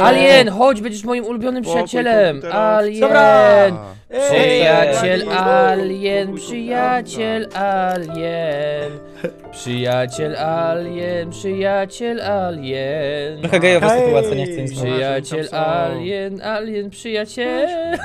Alien, chodź, będziesz moim ulubionym Spokój, przyjacielem. komputera. Alien. Dobra. Przyjaciel Ej, alien, spokój, przyjaciel alien. Przyjaciel alien, przyjaciel alien. Trochę gejowa Hej! sytuacja, nie chcę nic mówić. Przyjaciel alien, alien, przyjaciel.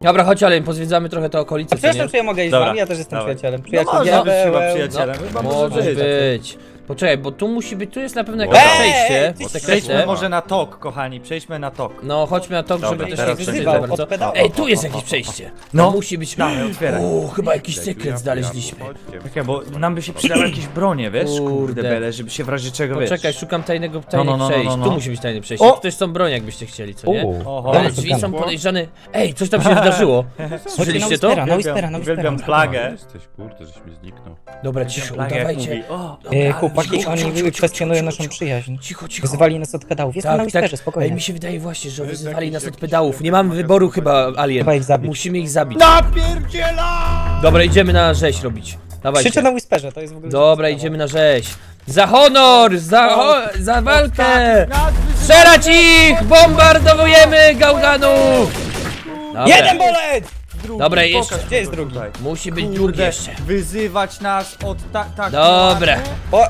Dobra, chodź alien, pozwiedzamy trochę te okolice, co nie? Przepraszam, czy ja mogę iść z Dobra, wami? Ja też jestem dawaj. przyjacielem. No Przyjaciel może być chyba przyjacielem. Chyba Może być. Poczekaj, bo tu musi być, tu jest na pewno jakieś ej, przejście. ty. Przejdźmy może na tok, kochani, przejdźmy na tok. No, chodźmy na to, Dobra, żeby też teraz nie przeżywać Wyzywał bardzo. Ej, tu jest jakieś przejście. No. No, musi być. Dawaj, otwieraj. O, chyba jakiś Ja sekret znaleźliśmy. Czekaj, bo nam by się przydały jakieś bronie, wiesz? Kurde. Kurde bele, żeby się w razie czego wiesz. Poczekaj, szukam tajnego, No, tajnych no, no, no, przejść. no, no. Tu musi być tajne przejście. O! Tu też są bronie, jakbyście chcieli, co nie? Oho. Ale drzwi są podejrzane. Ej, coś tam się wydarzyło. Słyszeliście to? Uwielbiam Whispera. plagę. Jesteś, kurde, żeś mi zniknął. Dobra, cicho, Plagę jak udawajcie. mówi. O, E, Chłopaki, cicho, oni cicho, kwestionują cicho, naszą cicho. przyjaźń. Cicho, cicho. Wyzywali nas od pedałów. Jestem na Tak, Whisperze, tak. Ej, spokojnie. mi się wydaje właśnie, że jest wyzywali nas od pedałów. Nie mamy wyboru chyba, Alien. Trzeba ich zabić. Musimy ich zabić. Napierdziela! Dobra, idziemy na rzeź robić. Dawajcie. Krzyczę na Whisperze, to jest w ogóle... Dobra, idziemy na rzeź. Za honor! Za, o, za walkę! Strzelać ich! Bombardowujemy gałganów! Jeden bolet! Dobra, jeszcze. Gdzie jest drugi? Musi być drugi Kurde, jeszcze. wyzywać nas od tak, tak. Dobra. O,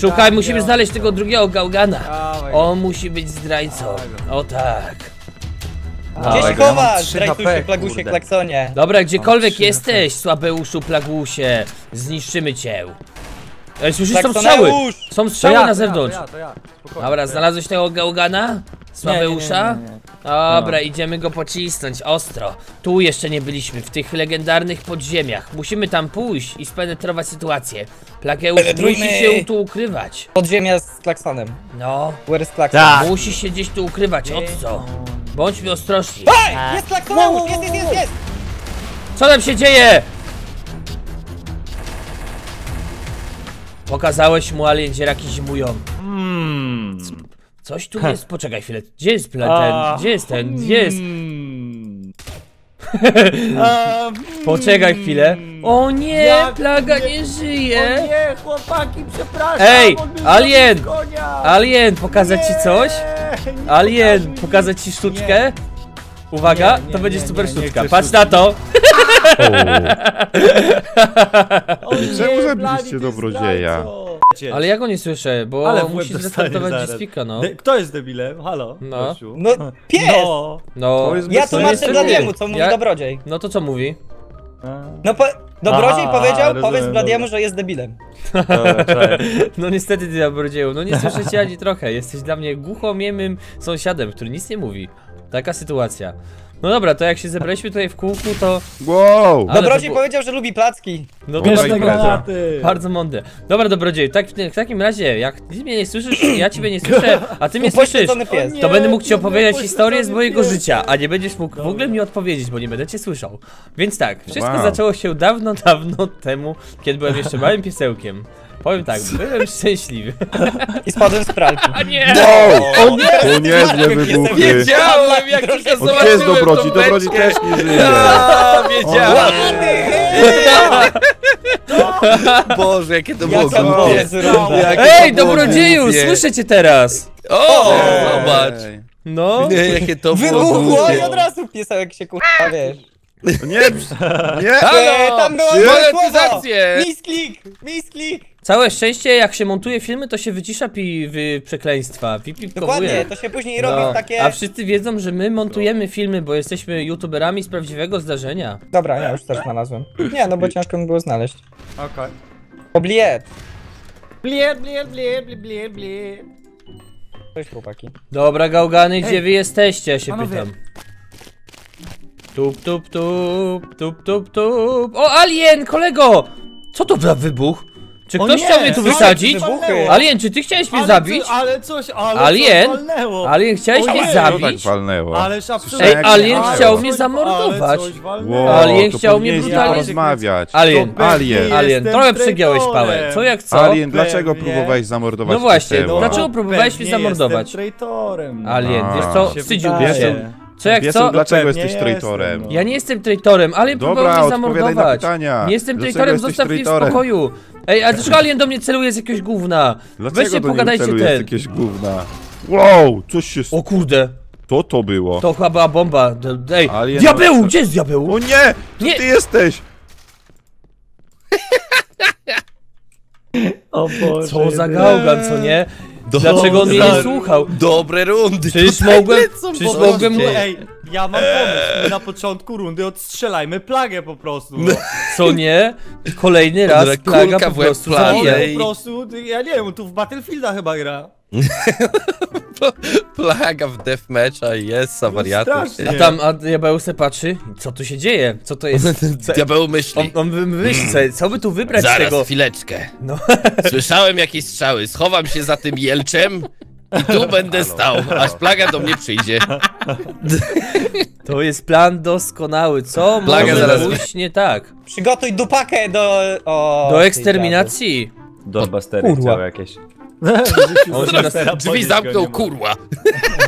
Szukaj, musimy znaleźć tego drugiego gałgana. Dawaj. On musi być zdrajcą. O tak. Gdzie Dawaj, się ja mam chowasz? 3 Zdrajcusie, HP, plagusie, kurde. klaksonie. Dobra, gdziekolwiek trzy jesteś, słabeuszu, plagusie, zniszczymy cię. Ej, słyszysz, są Klaksoneusz! strzały! Są To strzały ja, na to ja, zewnątrz. To ja, to ja. Spokojnie. Dobra, znalazłeś tego gałgana? Słabeusza? Nie. Dobra, No. idziemy go pocisnąć ostro. Tu jeszcze nie byliśmy, w tych legendarnych podziemiach. Musimy tam pójść i spenetrować sytuację. Plageusz Penetrujmy! musi się tu ukrywać. Podziemia z klaksonem. No, Where is klakson? Tak. musi się gdzieś tu ukrywać. Od co? Bądźmy ostrożni. Ej! Jest klaksoneusz! Jest, jest, jest, jest! Co tam się dzieje? Pokazałeś mu alien, gdzie raki zimują. Mm. Coś tu jest. Poczekaj chwilę. Gdzie jest ten? Gdzie jest ten? Gdzie jest? Mm. A, mm. Poczekaj chwilę. O nie, Jak plaga nie- nie O żyje. nie, chłopaki, przepraszam! Ej, alien! Alien, pokazać ci coś? Nie, nie Alien, pokazać ci sztuczkę? Uwaga, Nie, nie, to będzie nie, super nie, nie sztuczka. Patrz sztuczki. na to. O nie, Czemu zabiliście dobrodzieja? Ale ja go nie słyszę, bo Ale w łeb musi dostanie zaraz. Disfika, no. De- Kto jest debilem? Halo? No. No, pies! No. No, To jest Ja sensu. tłumaczę niestety- Bladiemu, co mówi Ja- Dobrodziej. no to co mówi? No po... Dobrodziej Aha, powiedział, rozumiem, powiedz Bladiemu, że jest debilem. Dobra. No niestety ty dobrodzieju, no nie słyszę cię ani trochę. Jesteś dla mnie głuchomiemym sąsiadem, który nic nie mówi. Taka sytuacja. No dobra, to jak się zebraliśmy tutaj w kółku, to... Wow! Ale to Dobrodziej było- powiedział, że lubi placki. No to impreza. granaty. bardzo mądre. Dobra, dobrodzieju, tak, w takim razie, jak ty mnie nie słyszysz, ja ciebie nie słyszę, a ty mnie słyszysz, Upośledzony pies. To będę mógł ci opowiadać nie, historię z mojego pies. życia, a nie będziesz mógł w ogóle mi odpowiedzieć, bo nie będę cię słyszał. Więc tak, wszystko Wow. zaczęło się dawno, dawno temu, kiedy byłem jeszcze małym piesełkiem. Powiem tak, byłem szczęśliwy. I spadłem z pralki. A nie! Wow! O nie! To niezłe wybuchy! Wiedziałem, jak tylko O, gdzie jest Dobrodzi? Dobrodzi też nie żyje! A, wiedziałem! Boże, jakie to było głupie. Ej, dobrodzieju, słyszę cię teraz! O, zobacz. No, Nie, jakie to było Wybuchło i od razu piesełek się kurwa, wiesz. O Nie! Nie! Eee, tam słowo! Monetyzację! Misklik! Misklik! całe szczęście, jak się montuje filmy, to się wycisza pi wy przekleństwa, Dokładnie, pipipkowuje. to się później robi w takie... No, A wszyscy wiedzą, że my montujemy filmy, bo jesteśmy youtuberami z prawdziwego zdarzenia. Dobra, ja już też znalazłem. Nie, no bo ciężko mi było znaleźć. Okej. Obliet! Bliet, bliet, bliet, bliet, bliet, bliet. Cześć chłopaki. Dobra, gałgany, gdzie Ej, wy jesteście, ja się panowie. pytam. Tup, tup, tup, tup, tup, tup. O, alien, kolego! Co to za wybuch? Czy O ktoś nie, chciał mnie tu co wysadzić? Alien, czy ty chciałeś mnie Ale zabić? Co, ale coś, ale Alien? coś walnęło. Alien, chciałeś Ojej. mnie Co tak zabić? walnęło? Ależ Ej, alien Ale chciał coś- mnie zamordować. ale coś walnęło. Wow, Alien to chciał mnie powinniśmy brutalnie- porozmawiać. Alien, To Alien. alien, jestem trochę przegiąłeś traitorem. pałę. Co jak co? Alien, dlaczego Pewnie. próbowałeś zamordować No właśnie, dlaczego próbowałeś mnie Pewnie zamordować? Jestem traitorem. Alien, A. wiesz co? Się Wstydziłbyś wydaje. się. Co jak Wiesz, co? dlaczego Pewnie jesteś jestem, traitorem? no. Ja nie jestem traitorem, Alien próbował mnie zamordować. pytania. Nie jestem traitorem, zostaw mnie w spokoju. Ej, a dlaczego Alien do mnie celuje z jakiegoś gówna? Dlaczego Weźcie, pogadajcie ten. jakieś gówna? Wow, coś się... O kurde, Co to było? to chyba była bomba. Ej, Alien diabeł, gdzie jest diabeł? O nie! Tu Nie. ty jesteś! O Boże. Co za gałgan, co nie? Do- Dlaczego on mnie nie słuchał? Dobre rundy. Przecież tutaj mogłem, lecą, przecież mogłem... Ej, ja mam pomysł. My na początku rundy odstrzelajmy plagę po prostu. No. Co nie? Kolejny raz Dobra, plaga kulka po w łeb prostu plagi. zabija. Po prostu, ja nie wiem, tu w Battlefielda chyba gra. Plaga w deathmatcha i jest, wariaty. strasznie. A tam, a diabeł se patrzy, co tu się dzieje? Co to jest? Co, Diabeł on, myśli. on wy- myśli sobie, co by tu wybrać z Zaraz, tego? chwileczkę. No. Słyszałem jakieś strzały. Schowam się za tym jelczem i tu będę stał, aż plaga do mnie przyjdzie. To jest plan doskonały, co Plaga może zaraz- pójść nie tak? Przygotuj dupakę do... O, Do eksterminacji. Doorbustery Kurwa. chciał jakieś. On się nas, Drzwi zamknął, kurwa.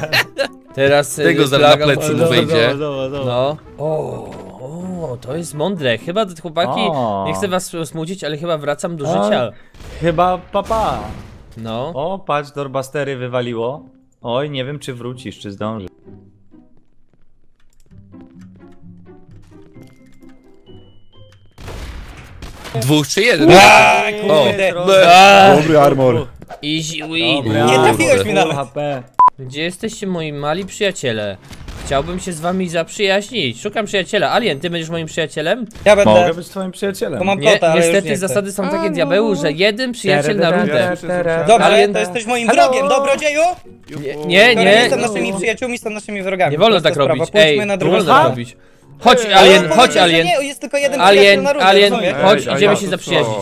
teraz e, Tego plaga na plecy mu wyjdzie. No. O, o, to jest mądre. Chyba, chłopaki, O. nie chcę was smucić, ale chyba wracam do A. życia. Chyba papa. No. O, patrz, Doorbustery wywaliło. Oj, nie wiem czy wrócisz, czy zdążysz. Dwóch czy jeden? O, Kurde. A, Dobry armor. Easy win. Dobra, Nie trafiłeś mi nawet. HP. Gdzie jesteście moi mali przyjaciele? Chciałbym się z wami zaprzyjaźnić. Szukam przyjaciela. Alien, ty będziesz moim przyjacielem? Ja będę... Mogę być twoim przyjacielem. Bo mam Nie, kota, ale już niestety nie chcę. zasady są takie diabełu, że jeden przyjaciel na rundę. Dobrze, Alien- to jesteś moim Hello. wrogiem, dobrodzieju! Nie, nie, Skoro nie. są naszymi przyjaciółmi, są naszymi wrogami. Nie wolno Prosta tak sprawa. robić. Pójdźmy Ej, na nie drugą wolno tak stronę. robić. Chodź, Ale alien, powiedział, chodź, że alien. Nie, jest tylko jeden Alien, przyjaciel na rundę, alien, rozumiesz? chodź, Ej, a idziemy ja się zaprzyjaźnić.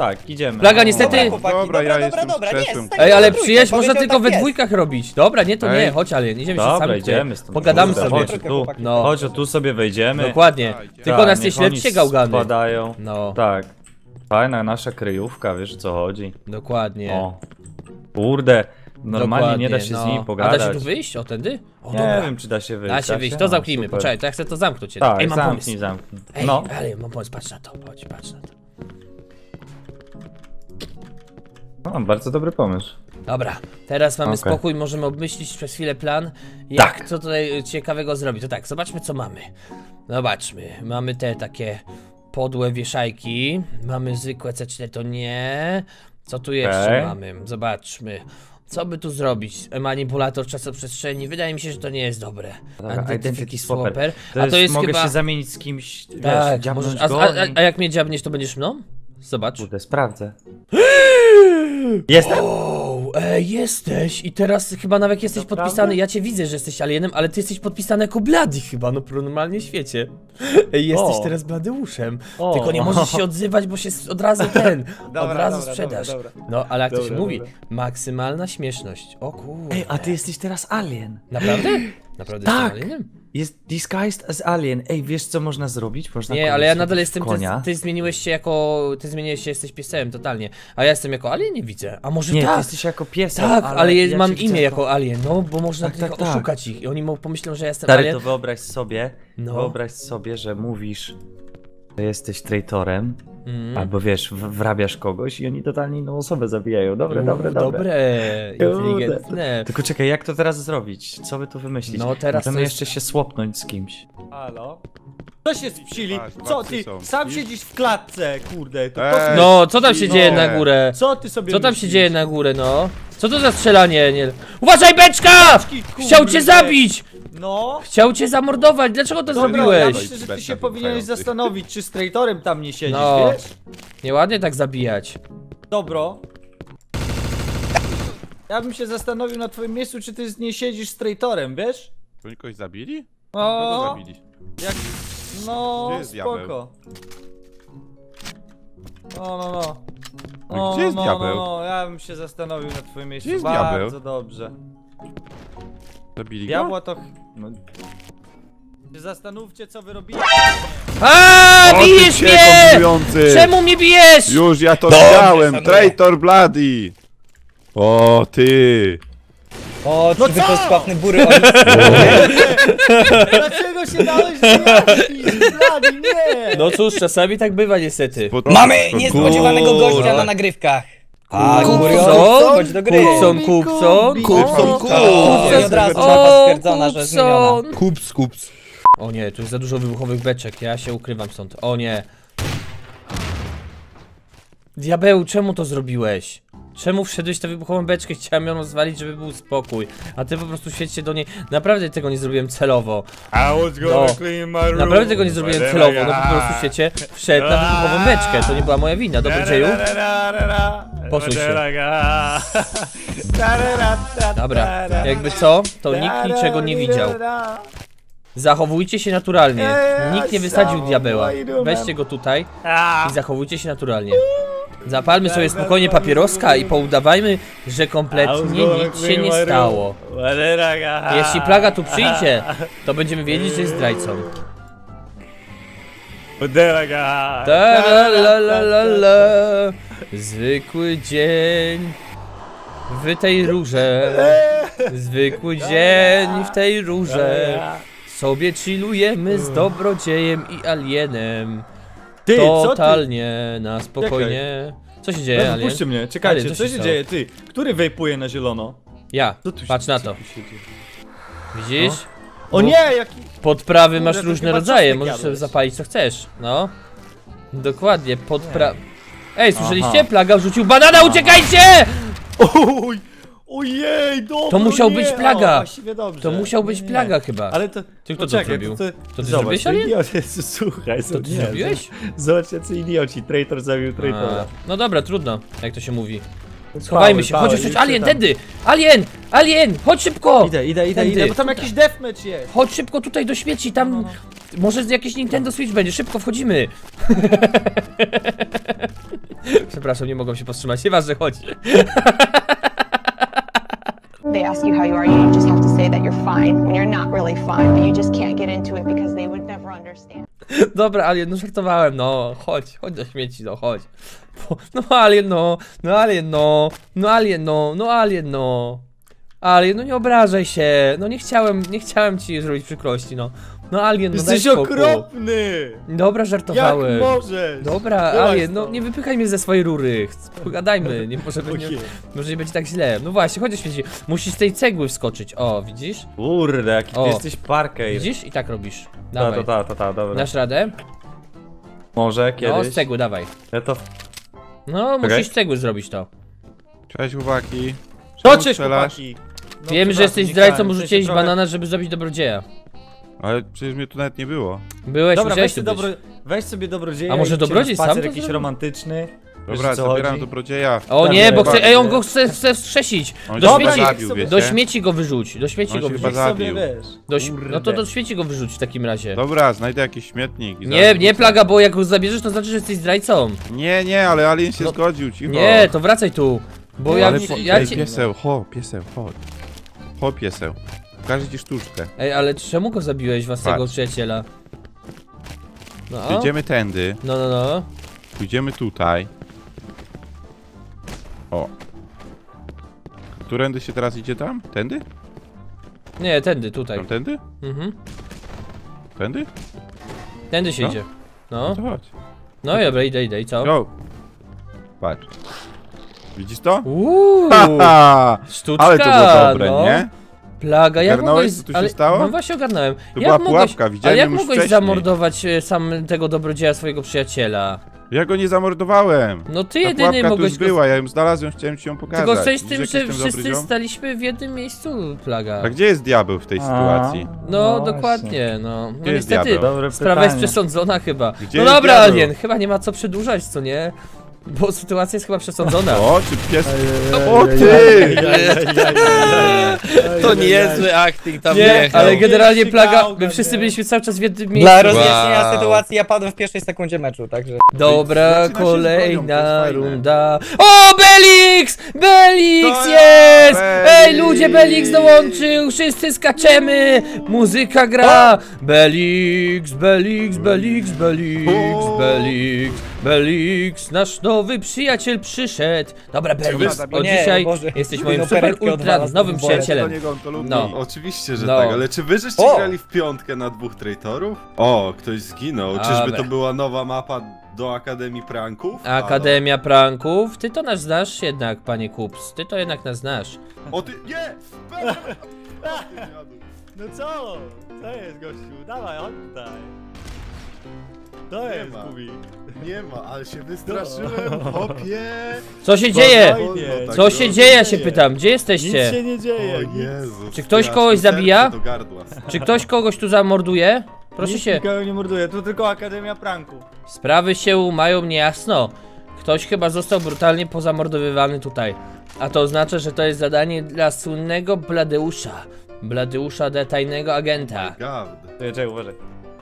Tak, idziemy. Plaga O. niestety- Dobra, chłopaki, Dobra, dobra, ja dobra, dobra, nie, skrzeszem. zostańmy Ej, ale przyjaźń można tylko tak we jest. dwójkach robić. Dobra, nie, to nie, chodź alien, idziemy się Dobra, sami idziemy stąd. Pogadamy Kurde, sobie. Chodź tu. No. chodź, o, tu sobie wejdziemy. Dokładnie. Tylko Tak, nas nie oni śledźcie gałgany. Spadają. No, Tak. Fajna nasza kryjówka, wiesz o co chodzi. dokładnie. O. Kurde, normalnie Dokładnie, nie da się no. z nimi A da pogadać. się tu wyjść? O, tędy? O, Nie dobra. wiem, czy da się wyjść. Da się wyjść, to No, zamknijmy. super. Poczekaj, to ja chcę to zamknąć. Tak, Ej, mam zamknij, pomysł. zamknij. Ej, No, ale mam pomysł, patrz na to. Chodź, patrz na to. No, bardzo dobry pomysł. Dobra, teraz mamy Okej. spokój, możemy obmyślić przez chwilę plan, jak Tak. co tutaj ciekawego zrobić. To tak, zobaczmy co mamy. Zobaczmy, mamy te takie podłe wieszajki, mamy zwykłe C4, to nie. Co tu jeszcze Okej. mamy? Zobaczmy. Co by tu zrobić? Manipulator czasoprzestrzeni? Wydaje mi się, że to nie jest dobre. Identity swapper. To A to jest mogę chyba... się zamienić z kimś, wiesz, Tak, dziabnąć możesz... a, a, a jak mnie dziabniesz, to będziesz mną? Zobacz. Kurde, sprawdzę. Jestem! O, ej, jesteś! I teraz chyba nawet jesteś Naprawdę? podpisany. Ja cię widzę, że jesteś alienem, ale ty jesteś podpisany jako Blady chyba, no w normalnie świecie. Ej, jesteś O. teraz Bladeuszem. O. Tylko nie możesz się odzywać, bo się s- od razu ten, od Dobra, razu dobra, sprzedasz. dobra, dobra. No, ale jak to się Dobra, mówi? dobra. Maksymalna śmieszność. O kurde. Ej, a ty jesteś teraz alien. Naprawdę? Naprawdę Tak. jestem alienem? Jest disguised as alien. Ej, wiesz co można zrobić? Można Nie, ale ja nadal jestem, ty, ty zmieniłeś się jako, ty zmieniłeś się, jesteś piesem, totalnie. A ja jestem jako alien, nie widzę. A może Nie, tak? ty jesteś jako piesek, Tak, ale, je, ja mam imię jako alien, no, bo można Tak, tak, tak. oszukać ich i oni pomyślą, że ja jestem Stary, alien. to wyobraź sobie, No. wyobraź sobie, że mówisz, że jesteś traitorem, Mm. albo wiesz, wrabiasz kogoś i oni totalnie inną osobę zabijają. Dobre, U, dobre, dobre. Dobre, inteligentne. Tylko czekaj, jak to teraz zrobić? Co by tu wymyślić? No, teraz Możemy to jest- jeszcze się swapnąć z kimś. Halo? Co się dwa Co ty? Sam siedzisz w klatce, kurde. To, Ej. to, No, co tam się No. dzieje na górę? co ty sobie Co tam się myślisz? dzieje na górę, no? Co to za strzelanie? Nie... Uważaj, beczka! Chciał cię zabić! No. Chciał cię zamordować, dlaczego to Dobra, ja zrobiłeś? myślę, że ty się powinieneś zastanowić, czy z traitorem tam nie siedzisz, No. wiesz? Nieładnie tak zabijać. Dobro. Ja bym się zastanowił na twoim miejscu, czy ty nie siedzisz z traitorem, wiesz? To kogoś zabili? Kogo O, zabili? jak... No, Gdzie spoko. No, no, no. No gdzie jest no, diabeł? No, no, ja bym się zastanowił na twoim miejscu. jest Bardzo diabeł? dobrze. Zabili go? Diabła to... No. Zastanówcie, co wy robicie. A, O, ty bijesz mnie! Czemu mnie bijesz? Już ja to Dobrze, widziałem! szanuję. Traitor Bloody! O, ty! O, No co? wykoskowny bury on... Dlaczego się dałeś wyjaśnić? Blady, nie! No cóż, czasami tak bywa niestety. Mamy niespodziewanego gościa na nagrywkach. A, Kupson? Chodź do gry. Kupson, kupson, Kupson, Kupson, od razu trzeba stwierdzona, że zmieniona. kupson. Kups, kups. O nie, tu jest za dużo wybuchowych beczek, ja się ukrywam stąd. O nie. Diabeł, czemu to zrobiłeś? Czemu wszedłeś tę wybuchową beczkę? Chciałem ją rozwalić, żeby był spokój. A ty po prostu świeć się do niej. Naprawdę tego nie zrobiłem celowo. No. Naprawdę tego nie zrobiłem celowo. No po prostu świecie wszedł na wybuchową beczkę. To nie była moja wina, dobrodzieju. But się. Dobra, jakby co, to nikt niczego nie widział. Zachowujcie się naturalnie. Ej, Nikt nie wysadził diabeła. Weźcie go tutaj i zachowujcie się naturalnie. Zapalmy sobie spokojnie papieroska i poudawajmy, że kompletnie nic się nie stało. Jeśli plaga tu przyjdzie, to będziemy wiedzieć, że jest zdrajcą. Ta la la la la la. Zwykły dzień w tej rurze. Zwykły dzień w tej rurze. Sobie chillujemy z dobrodziejem i alienem. Ty, co ty? Totalnie, na spokojnie. Co się dzieje, Ej, alien? Puśćcie mnie, czekajcie, Ale co się dzieje, ty? Który wejpuje na zielono? Ja, patrz na to. Widzisz? O nie, jaki... Podprawy Kurde, masz różne rodzaje, możesz sobie jadłeś. zapalić co chcesz, no. Dokładnie, podpra... Ej, słyszeliście? Aha. Plaga wrzucił banana, uciekajcie! Oj, ojej, dobra, To musiał nie. być plaga. O, właściwie dobrze. To musiał być Nie, nie. plaga chyba. Ale to... Ty kto to poczekaj, zrobił? To, To ty zrobiłeś, to Alien? słuchaj. To ty nie, zrobiłeś? Zobacz, jacy idioci, traitor zabił A, traitora. no dobra, trudno, jak to się mówi. Schowajmy się, chodź, chodź, alien, tędy! Alien! Alien! Chodź szybko! Idę, idę, idę, Tędy. idę, bo tam jakiś deathmatch jest. Chodź szybko tutaj do śmieci, tam... Może jakieś Nintendo Switch będzie, szybko wchodzimy! Przepraszam, nie mogą się powstrzymać, nieważne, chodź. They ask you how you are, you just have to say that you're fine when you're not really fine, but you just can't get into it because they would never understand. Dobra, Alien, no żartowałem, no, chodź, chodź do śmieci, no, chodź. No Alien, no, no Alien, no, no Alien, no, no Alien, no. Alien, no nie obrażaj się, no nie chciałem, nie chciałem ci zrobić przykrości, no. No Alien, no daj Jesteś spokój. okropny! Dobra, Jak żartowałem. możesz? Dobra, Byłaś Alien, no to. nie wypychaj mnie ze swojej rury. Pogadajmy, nie może będzie, Ojej. może nie będzie tak źle. No właśnie, chodź do śmieci. Musisz z tej cegły wskoczyć. O, widzisz? Kurde, jaki O. ty jesteś parkej. Widzisz? I tak robisz. Ta, Dawaj. ta, ta, ta, ta, dobra. Dasz radę? Może No, z kiedyś. cegły, dawaj. Ja to... No, musisz z cegły zrobić to. Cześć chłopaki. To Czemu cześć, strzelasz? chłopaki! No, Wiemy, że jesteś zdrajcą, rzuciłeś trochę- banana, żeby zrobić dobrodzieja. Ale przecież mnie tu nawet nie było. Byłeś, Dobra, weź, tu dobro... weź sobie dobrodzieja A może dobrodziej sam to jakiś zrobi? romantyczny. Dobra, zabieram chodzi? dobrodzieja. O Dobra, nie, bo chce, ej, on go chce, chce wstrzesić. On Do śmieci, zabił, do śmieci go wyrzuć, do śmieci On go wyrzuć. zabił. Do, no to do śmieci go wyrzuć w takim razie. Dobra, znajdę jakiś śmietnik. i Nie, nie plaga, bo jak go zabierzesz, to znaczy, że jesteś zdrajcą. Nie, nie, ale Alien się No- zgodził, cicho. Nie, to wracaj tu. Bo Nie, ja, ale ja ej, cię... pieseł, ho, pieseł, chodź. Ho, pieseł. Pokażę ci sztuczkę. Ej, ale czemu go zabiłeś, własnego Patrz. przyjaciela? No, Idziemy tędy, no, no, no. pójdziemy tutaj. O. Którędy się teraz idzie tam? Tędy? Nie, tędy, tutaj. Tam tędy? Mhm. Tędy? Tędy się No. idzie. No No, to chodź. no dobra, idę, idę i co? Go. Patrz. Widzisz to? Uuu, Haha! sztuczka, Ale to było dobre, no. nie? Plaga, jak Ogarnąłeś, mogłeś... co tu się ale, stało? No właśnie ogarnąłem. To jak była mogłeś, pułapka, widziałem Ale jak ją już mogłeś wcześniej. zamordować e, sam tego dobrodzieja swojego przyjaciela? Ja go nie zamordowałem. No ty Ta jedyny pułapka tu mogłeś już go... była, ja ją znalazłem, chciałem ci ją pokazać. Tylko coś z tym, że jestem dobry wszyscy ziom? staliśmy w jednym miejscu, Plaga. A gdzie jest diabeł w tej A. sytuacji? No, No dokładnie, no. No Gdzie jest niestety, diabeł? Dobre sprawa jest pytanie. przesądzona chyba. Gdzie no jest dobra, diabeł? Alien, chyba nie ma co przedłużać, co nie? Bo sytuacja jest chyba przesądzona. O, czy pies... O ty! To niezły acting tam Nie, wjechał. ale generalnie Pierwszy Plaga, gałgan, my wszyscy nie? byliśmy cały czas w jednym Dla miejscu. rozjaśnienia Wow. sytuacji ja padłem w pierwszej sekundzie meczu, także... Dobra, Zaczyna się z bronią, to kolejna fajne. runda. O, Belix! Belix To jest! Ej, Belix! ludzie, Belix dołączył! Wszyscy skaczemy! Muzyka gra! Belix, Belix, Belix, Belix! Belix. Belix, nasz nowy przyjaciel przyszedł. Dobra, Belix, od nie, dzisiaj Boże. jesteś moim No, super peretkę ultra nowym. Do przyjacielem. niego on to lubi. No. Oczywiście, że No. tak, ale czy wy żeście O! grali w piątkę na dwóch traitorów? O, ktoś zginął. Czyżby Dobra. to była nowa mapa do Akademii Pranków? Halo? Akademia Pranków, ty to nas znasz jednak, panie Kups, ty to jednak nas znasz. O ty, nie! No co? Co jest gościu? Dawaj, tutaj. To Nie jest, ma. Kubi. Nie ma, ale się wystraszyłem, hopie! Co się dzieje? Tak Co się dzieje, ja się pytam, gdzie Nic się jesteście? nie dzieje. O Jezu. Czy ktoś strasznie, kogoś serce zabija? do gardła. Czy ktoś kogoś tu zamorduje? Proszę Nikt się. nikogo nie morduje, to tylko Akademia Pranków. Sprawy się mają niejasno. Ktoś chyba został brutalnie pozamordowywany tutaj. A to oznacza, że to jest zadanie dla słynnego Bladeusza. Bladeusza, de tajnego agenta. God. Czekaj, czekaj, uważaj.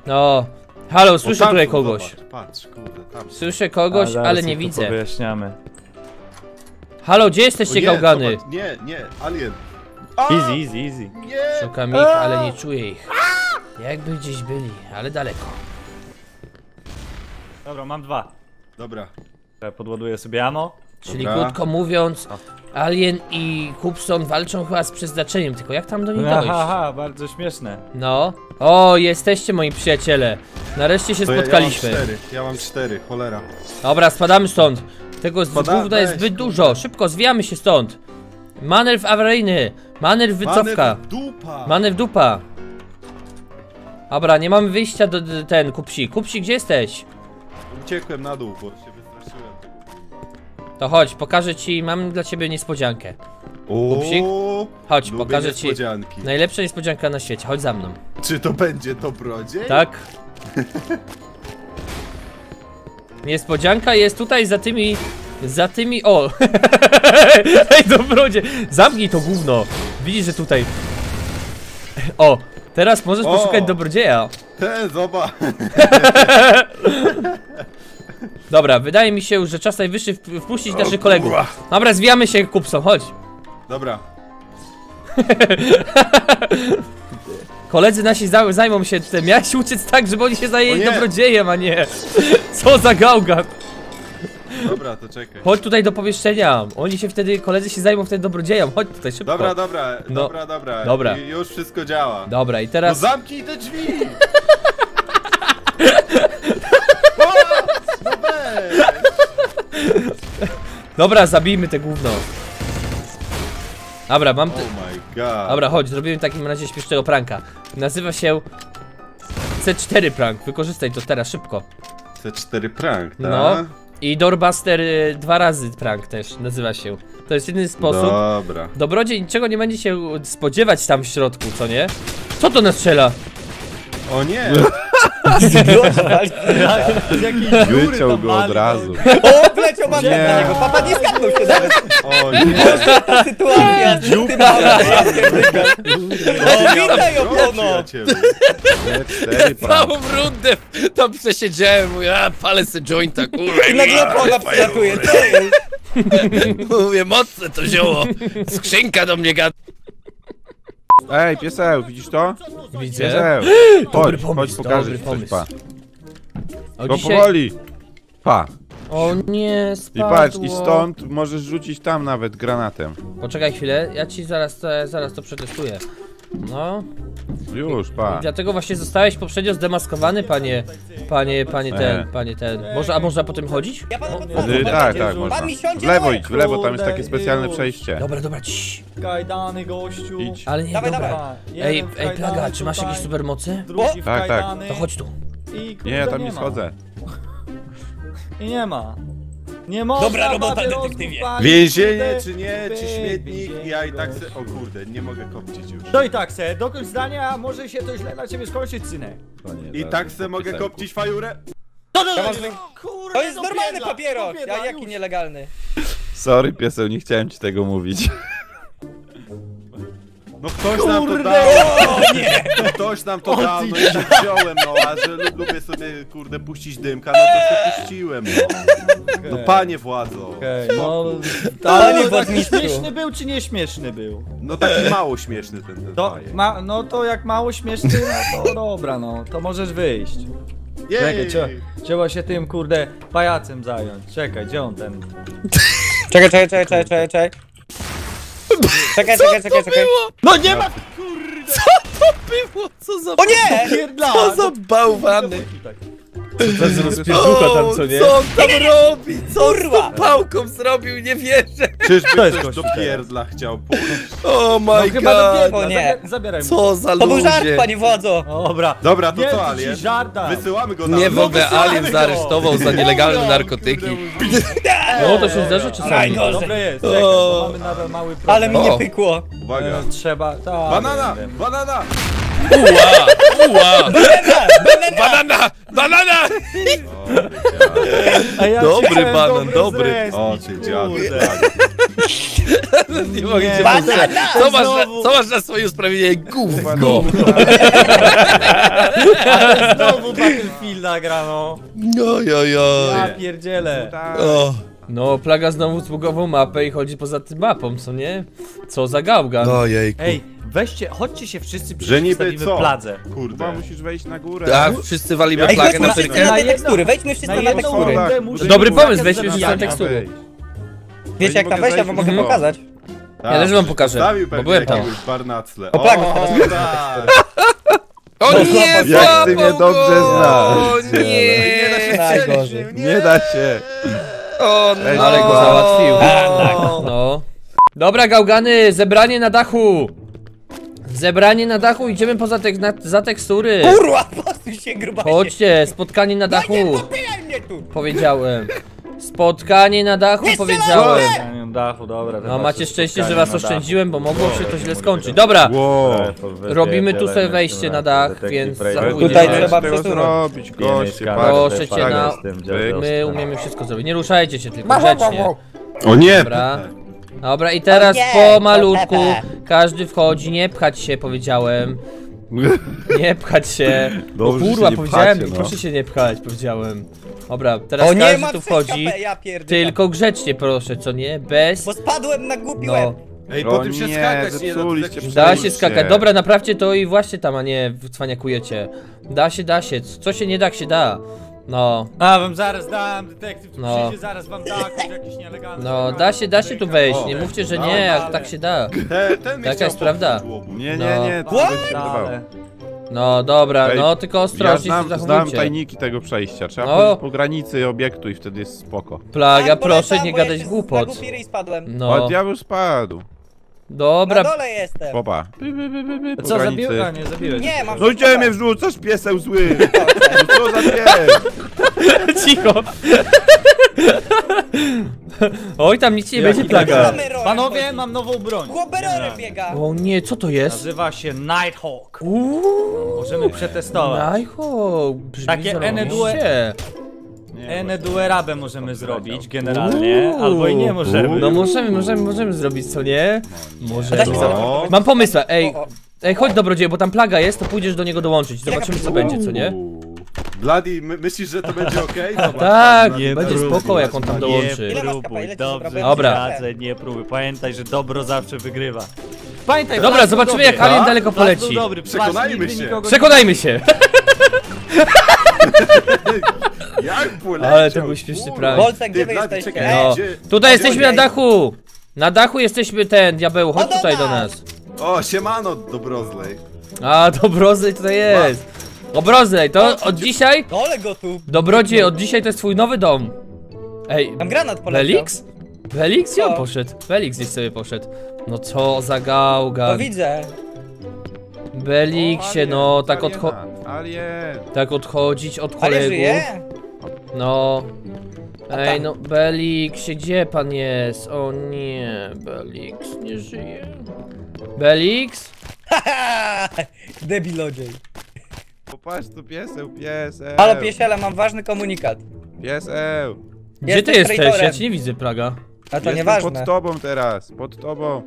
No. Halo, słyszę O, tam tutaj kogoś. Zobacz, patrz, kurde, tam. Słyszę kogoś, ale im nie widzę. Wyjaśniamy. Halo, gdzie O jesteście, nie, gałgany? zobacz, Nie, nie, alien. A, Easy, easy, easy. Nie! Szukam ich, ale nie czuję ich. Jakby gdzieś byli, ale daleko. Dobra, mam dwa. Dobra. Podładuję sobie ammo. Czyli Dobra. krótko mówiąc, Alien i Kupson walczą chyba z przeznaczeniem, tylko jak tam do nich dojść? Aha, bardzo śmieszne. No. O, jesteście moi przyjaciele. Nareszcie się To ja, spotkaliśmy. Ja mam cztery, ja mam cztery, cholera. Dobra, spadamy stąd. Tego z Spada- gówna jest weź, zbyt dużo. Szybko, zwijamy się stąd. Manewr awaryjny. Manewr wycofka. Manewr dupa! Manewr dupa. Dobra, nie mamy wyjścia do, do ten, Kupsi. Kupsi, gdzie jesteś? Uciekłem na dół, bo się wystraszyłem. To chodź, pokażę ci, mam dla ciebie niespodziankę. Kupsik? O, Chodź, lubię pokażę ci. niespodzianki. Najlepsza niespodzianka na świecie, chodź za mną. Czy to będzie dobrodziej? Tak? Niespodzianka jest tutaj za tymi. Za tymi. O! Ej, dobrodzie! Zamknij to gówno! Widzisz, że tutaj. O! Teraz możesz O! poszukać dobrodzieja. Te, zobacz. Dobra, wydaje mi się, że czas najwyższy wp- wpuścić naszych kolegów. Dobra, zwijamy się, Kupson, chodź. Dobra. Koledzy nasi za- zajmą się tym. Miałeś uciec tak, żeby oni się zajęli O nie! dobrodziejem, a nie. Co za gałgan. Dobra, to czekaj. Chodź tutaj do pomieszczenia. Oni się wtedy, koledzy się zajmą wtedy dobrodziejem. Chodź tutaj szybko. Dobra, dobra, No. dobra, dobra. Dobra. I już wszystko działa. Dobra, i No teraz. zamknij te drzwi! Dobra, zabijmy te gówno. Dobra, mam. Oh my god. Dobra, chodź, zrobimy w takim razie śmiesznego pranka. Nazywa się C4 prank. Wykorzystaj to teraz szybko. C4 prank, tak? No. I Doorbuster y, dwa razy prank też nazywa się. To jest jedyny sposób. Dobra. Dobrodziej niczego nie będzie się spodziewać tam w środku, co nie? Co to nastrzela? O nie! Dziury Wyciął go od ralu. O, wleciał mam Nie. na niego. Papa nie skapnął się nawet. O nie! Ta sytuacja. Ty. O, witaj, Drogi Opono. przyjacielu. C4 prank. Całą rundę tam przesiedziałem, mówię, a palę se jointa, kurwa. I nagle Opona przylatuje. Co jest? Mówię, mocne to zioło. Skrzynka do mnie gada. Ej, pieseł, widzisz to? Widzę. Pieseł! Dobry Chodź, pomysł, chodź, pokażę dobry ci coś, pomysł. pa. O, No dzisiaj... powoli! Pa! O nie, I spadło. patrz, i stąd możesz rzucić tam nawet granatem. Poczekaj chwilę, ja ci zaraz to, zaraz to przetestuję. No, Już, i pa. dlatego właśnie zostałeś poprzednio zdemaskowany, panie, panie, panie ten, E. panie ten. Może, a można po tym chodzić? Ja Y, podchodzę. tak, tak, można. Pan mi siądzie W lewo idź, w lewo, tam jest takie specjalne przejście. Dobra, dobra, ciii. Kajdany gościu. Idź. Ale nie, Dawaj, dobra. dawaj. Jeden Ej, w ej, kajdany Plaga, czy masz tutaj, jakieś supermocy? Drugi w Tak, tak. kajdany To chodź tu. I kurde, Nie, ja tam nie ma. schodzę. I nie ma. Nie można Dobra robota, papierosów detektywie. palić, Więzienie kurde. czy nie, czy Wy- śmietnik? Ja i tak se... O kurde, nie mogę kopcić już. No i tak se, dokończ zdania, a może się to źle na ciebie skończyć, synek. I tak se mogę kopcić fajurę? No, no, To no, masz- kurde, To jest do normalny piedla, papierok. do Ja jaki już. nielegalny. Sorry pieseł, nie chciałem ci tego mówić. No ktoś nam to Kurde! dał! No Ktoś nam to dał, no i się wziąłem, no a że lu- lubię sobie kurde puścić dymka, no to sobie puściłem, no. No panie władzo. Okej, no... Ale nie Ale taki wodniczku. śmieszny był, czy nieśmieszny był? No taki mało śmieszny ten ten To, bajek. ma, no to jak mało śmieszny, no to dobra, no, to możesz wyjść. Czekaj, Jej! trzeba, trzeba się tym, kurde, pajacem zająć. Czekaj, gdzie on ten? Czekaj, czekaj, czekaj, czekaj, czekaj, czekaj. Czekaj, czekaj, czekaj, czekaj. No nie ma! Było, co za... O nie! Co za bałwany! To jest rozpierducha tam, co nie? Co on tam robi? Co on z tą pałką zrobił? Nie wierzę! Czyżby To jest ktoś do pierdla chciał pójść? O No my do god! pierdla, O nie. zabier- zabieraj mu. Co za To był żart, ludzie! panie władzo! Dobra. Dobra, to Nie, co, Alien? Wysyłamy go na Nie w No, ogóle Alien go. zaaresztował za nielegalne narkotyki. No to się zdarza czasami. Dobre jest, czekaj, bo mamy nadal mały problem. Ale mi nie pykło. Uwaga. E, Trzeba. Banana! Banana! Uła! Uła! Banana! Banana! A ja Dobry ci chciałem banan, dobre dobry. zrespić, O, ty. Nie mogę cię Banana! posłuchać. Co masz, na, Znowu. co masz na swoje usprawiedliwienie? Gówno! Ale znowu Battlefield nagrano. Jo, jo, jo. Ja pierdzielę. O, No, plaga znowu zbugował mapę i chodzi poza tym mapą, co nie? Co za gałgan. ojejku. Ej, weźcie, chodźcie się wszyscy Że niby przeciwstawimy co? pladze. Kurde. musisz wejść na górę. Tak, wszyscy walimy Ej, plagę Wejdźmy na wszyscy pyrkę. na Na te tekstury, wejdźmy wszyscy Na na jedną tekstury. rundę Tak, muszę Dobry zabrać pomysł, weźmy wszyscy na tekstury. Wiecie jak tam wejść, ja wam mogę Mhm. pokazać. Ja też wam pokażę, Stawił bo pewnie byłem tam. jakiegoś barnacle. O, plaga teraz. tak. O nie, Jak ty złapał mnie dobrze go! znasz, O Nie da się nie! Najgorzej. strzelić, Nie da się. O no! Ale go załatwił. No. Dobra, gałgany, zebranie na dachu! Zebranie na dachu, idziemy poza tek na, za tekstury. Kurwa, się grubasie. Chodźcie, spotkanie na dachu. Nie mnie tu. Powiedziałem. Spotkanie na dachu, Nie powiedziałem. Dachu, dobra. No macie szczęście, że was oszczędziłem, bo mogło się to źle skończyć. Dobra, Wow. robimy tu sobie wejście na dach, więc zachowujcie Tutaj się. trzeba tego przesunąć. zrobić, goście. Proszę cię, Wy- My umiemy wszystko zrobić. Nie ruszajcie się tylko grzecznie. O nie! Dobra. Dobra, i teraz O nie, po malutku każdy wchodzi, nie pchać się, powiedziałem. Nie pchać się. O Dobrze, że kurwa, się nie powiedziałem, pchacie, no. proszę się nie pchać, powiedziałem. Dobra, teraz O nie, każdy ma tu 6 wchodzi. HP, ja pierdolę. Tylko grzecznie proszę, co nie? Bez. Bo spadłem na głupi No. łeb. Ej, O po tym się nie, skakać nie da. zepsuliście się skakać. Dobra, naprawcie to i właśnie tam, a nie cwaniakujecie. Da się, da się. Co się nie da, jak się da. No, A, wam zaraz dam, detektyw tu No. przyjdzie, zaraz wam da jakieś jakieś nielegalne no, da się, da się tu wejść. O, Nie mówcie, że nie, jak ale- tak się da. Te, ten mi Taka chciał jest prawda. popsuć żłobu. Nie, No. nie, nie, to What? wydawało. No, dobra, Ej, no, tylko Ja ostrożnie się znam, znam zachowujcie. tajniki tego przejścia. Trzeba No. pójść po granicy obiektu i wtedy jest spoko. Plaga, Tak, proszę nie bo ja gadać się Na głupot. głupi ryj spadłem. No, O, diabeł spadł. Na dobra. dole jestem. Popa. By, by, by, by, by, po Co, granicy. zabiłeś? A, nie zabiłeś. Nie, mam No gdzie mnie tak. wrzucasz, pieseł zły? No co za pies? Cicho. Oj, tam nic nie Jaki będzie plaga? Kamerorem Panowie, chodzi. mam nową broń. Chłoperorem biega. O nie, co to jest? Nazywa się Nighthawk. Uuu, Możemy przetestować. Najcho, brzmi Takie zarobiście. Eneduerabę możemy zrobić generalnie, albo i nie możemy. No możemy, możemy, możemy zrobić, co nie? Możemy. No. Mam pomysł, ej, O, o. ej, chodź dobrodzieju, bo tam plaga jest, to pójdziesz do niego dołączyć, zobaczymy co będzie, co nie? Bloody, my, myślisz, że to będzie okej? Zobacz, Tak, Bloody, będzie próbuj. spoko jak on tam dołączy. Masz próbuj, dobrze? Dobra. radzę, nie próbuj. Pamiętaj, że dobro zawsze wygrywa. Pamiętaj, Dobra, zobaczymy dobry. jak Alien daleko poleci. dobry, Przekonajmy się. nikogo nie- Przekonajmy się. Jak poleciał? Ale to był śmieszny prank. Bolce, gdzie wy jesteście? czekaj, No, gdzie- tutaj jesteśmy na dachu. Na dachu jesteśmy ten, diabeł, chodź tutaj do nas. nas. O, siemano, Dobrozlej. A, Dobrozlej tutaj jest. Dobrozlej, to od dzisiaj, Dole go tu. Dobrodziej, od dzisiaj to jest twój nowy dom. Ej, Tam granat poleciał. Felix? Felix? Gdzie on poszedł? Felix gdzieś sobie poszedł. No co za To gałgan. widzę. Beliksie, no tak, odcho Alien. tak odchodzić od Ale kolegów. żyje? No. Ej, no Beliksie, gdzie pan jest? O nie, Belix nie żyje. Belix? Haha! Debilodziej. Popatrz tu pieseł, pieseł. Halo piesiele, mam ważny komunikat. Pieseł. Gdzie Jestem ty jesteś? traitorem. Ja cię nie widzę, Plaga. A to Jestem nieważne. pod tobą teraz, pod tobą.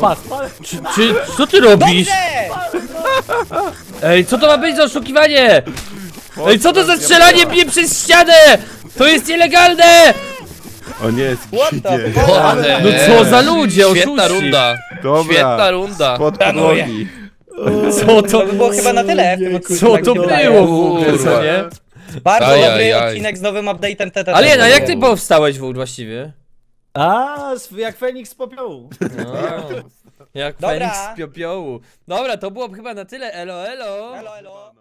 Patrz, patrz. Czy, czy, co ty robisz? Dobrze! Ej, co to ma być za oszukiwanie? Ej, co to za strzelanie mnie przez ścianę? To jest nielegalne! O nie, What the zginie. fuck? Ale- No co za ludzie, Świetna oszuści. runda. Dobra. Świetna runda. Pod Planuję. podłogi. Co To to by było chyba na tyle w tym odcinku. Co tak to mi się wydaje. było w ogóle, co nie? Bardzo dobry odcinek z nowym update'em TTT. Ale no, jak ty powstałeś w właściwie? A, sw- jak Feniks z popiołu. No, jak Dobra. Feniks z popiołu. Dobra, to było chyba na tyle, elo elo. Elo, elo.